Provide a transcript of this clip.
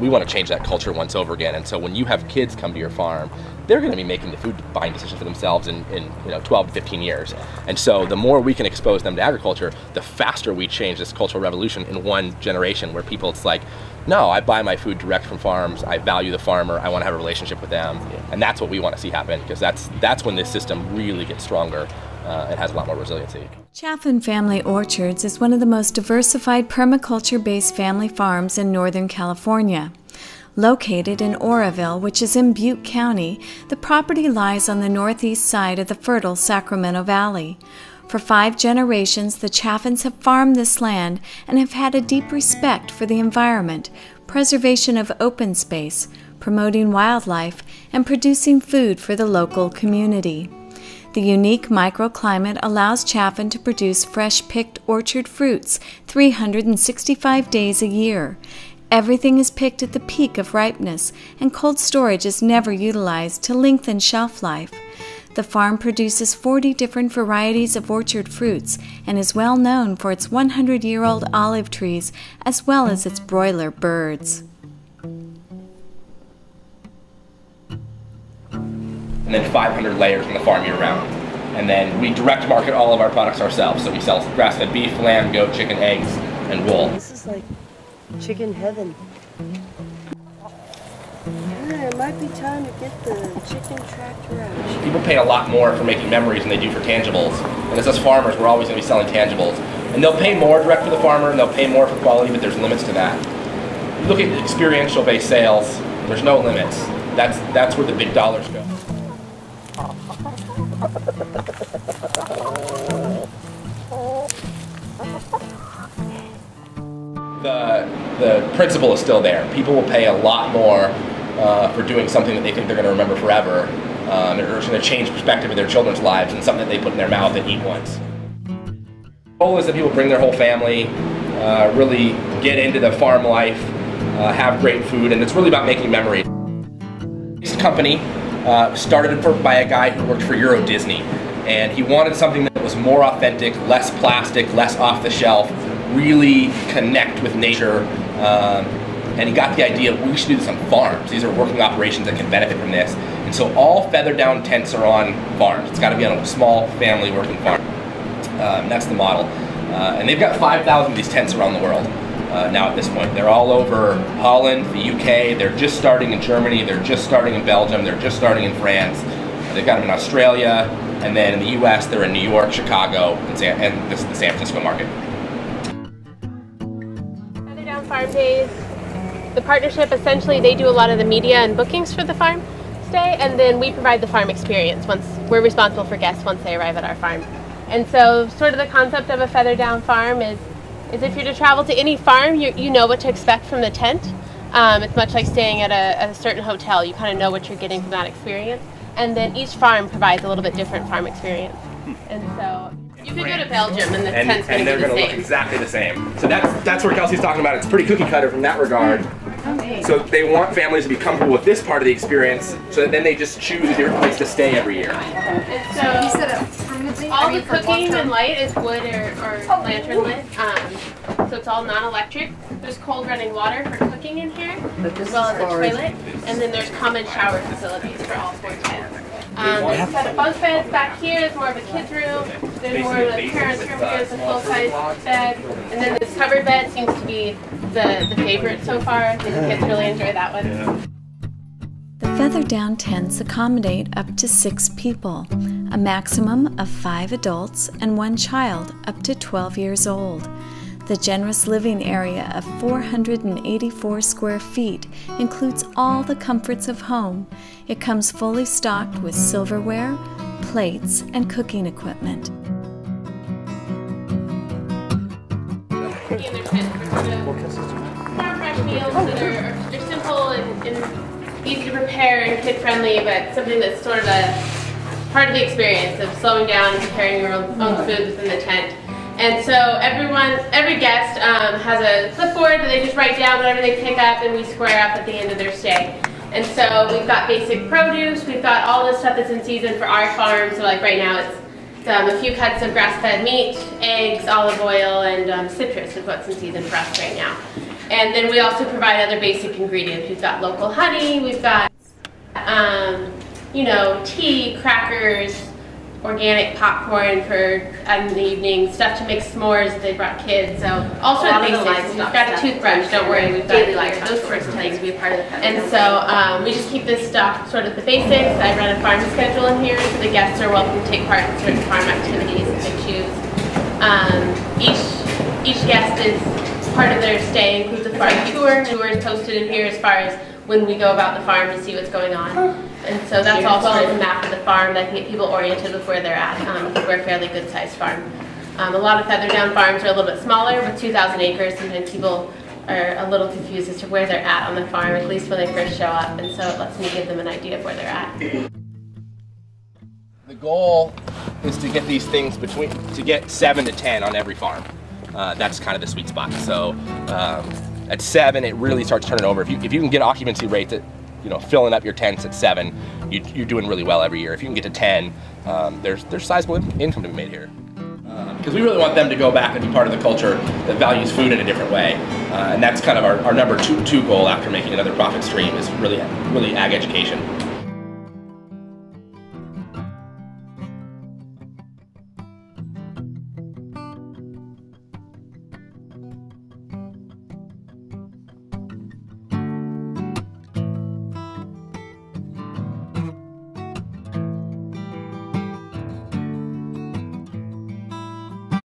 we want to change that culture once over again. And so when you have kids come to your farm, they're going to be making the food buying decisions for themselves in, in you know 12 to 15 years. And so the more we can expose them to agriculture, the faster we change this cultural revolution in one generation where people it's like, no, I buy my food direct from farms. I value the farmer. I want to have a relationship with them. And that's what we want to see happen because that's that's when this system really gets stronger uh, and has a lot more resiliency. Chaffin Family Orchards is one of the most diversified permaculture based family farms in Northern California. Located in Oroville, which is in Butte County, the property lies on the northeast side of the fertile Sacramento Valley. For five generations, the Chaffins have farmed this land and have had a deep respect for the environment, preservation of open space, promoting wildlife, and producing food for the local community. The unique microclimate allows Chaffin to produce fresh picked orchard fruits 365 days a year. Everything is picked at the peak of ripeness, and cold storage is never utilized to lengthen shelf life. The farm produces 40 different varieties of orchard fruits and is well known for its 100 year old olive trees as well as its broiler birds. And then 500 layers on the farm year round. And then we direct market all of our products ourselves. So we sell grass-fed beef, lamb, goat, chicken, eggs, and wool. This is like chicken heaven. Yeah, it might be time to get the chicken tractor out. People pay a lot more for making memories than they do for tangibles. And as us farmers, we're always going to be selling tangibles. And they'll pay more direct for the farmer, and they'll pay more for quality, but there's limits to that. You look at experiential-based sales, there's no limits. That's, that's where the big dollars go. The, the principle is still there. People will pay a lot more uh, for doing something that they think they're going to remember forever. Um, or it's going to change perspective of their children's lives and something they put in their mouth and eat once. The goal is that people bring their whole family, uh, really get into the farm life, uh, have great food, and it's really about making memories. This company uh, started for, by a guy who worked for Euro Disney, and he wanted something that was more authentic, less plastic, less off the shelf, really connect with nature. Um, and he got the idea we should do this on farms. These are working operations that can benefit from this. And so all feather down tents are on farms. It's got to be on a small family working farm. Um, that's the model. Uh, and they've got 5,000 of these tents around the world uh, now at this point. They're all over Holland, the UK. They're just starting in Germany. They're just starting in Belgium. They're just starting in France. They've got them in Australia. And then in the US, they're in New York, Chicago, and, San, and this the San Francisco market. Feather Down Farm Days. The partnership essentially they do a lot of the media and bookings for the farm stay, and then we provide the farm experience once we're responsible for guests once they arrive at our farm. And so, sort of the concept of a feather down farm is is if you're to travel to any farm, you, you know what to expect from the tent. Um, it's much like staying at a, a certain hotel. You kind of know what you're getting from that experience. And then each farm provides a little bit different farm experience. And so you could go to Belgium and the and, tent's and going to they're be the going to look exactly the same. So that's that's where Kelsey's talking about. It's pretty cookie cutter from that regard. Okay. So they want families to be comfortable with this part of the experience, so that then they just choose a different place to stay every year. And so all the cooking and light is wood or, or lantern lit. Um, so it's all non-electric. There's cold running water for cooking in here, as well as a toilet. And then there's common shower facilities for all four tents. Um, there's a set of bunk beds back here. It's more of a kids room. There's more of a parents room here. It's a full-size bed. And then this covered bed seems to be the, the favorite so far. I think the kids really enjoy that one. The feather down tents accommodate up to six people, a maximum of five adults and one child up to 12 years old. The generous living area of 484 square feet includes all the comforts of home. It comes fully stocked with silverware, plates, and cooking equipment. Are simple and, and easy to prepare and kid friendly, but something that's sort of a part of the experience of slowing down and preparing your own, own food within the tent. And so everyone, every guest um, has a clipboard that they just write down whatever they pick up and we square up at the end of their stay. And so we've got basic produce, we've got all the stuff that's in season for our farm. So like right now it's um, a few cuts of grass-fed meat, eggs, olive oil, and um, citrus is what's in season for us right now. And then we also provide other basic ingredients. We've got local honey, we've got, um, you know, tea, crackers, organic popcorn for in the evening, stuff to make s'mores they brought kids. So all sorts of lot of the basics. We've got a toothbrush, don't worry. We've got here, those sorts of things. to be a part of the And so um, we just keep this stuff sort of the basics. I run a farm schedule in here, so the guests are welcome to take part in certain farm activities if they choose. Um, each each guest is part of their stay includes a farm tour. Tour is posted in here as far as when we go about the farm to see what's going on. And so that's all sort of a map of the farm that can get people oriented with where they're at. Um, we're a fairly good sized farm. Um, a lot of feather down farms are a little bit smaller with 2,000 acres. Sometimes people are a little confused as to where they're at on the farm, at least when they first show up. And so it lets me give them an idea of where they're at. The goal is to get these things between, to get seven to 10 on every farm. Uh, that's kind of the sweet spot. So um, at seven, it really starts turning over. If you, if you can get occupancy rates at, you know, filling up your tents at seven, you, you're doing really well every year. If you can get to 10, um, there's, there's sizable income to be made here. Because we really want them to go back and be part of the culture that values food in a different way. Uh, and that's kind of our, our number two, two goal after making another profit stream is really, really ag education.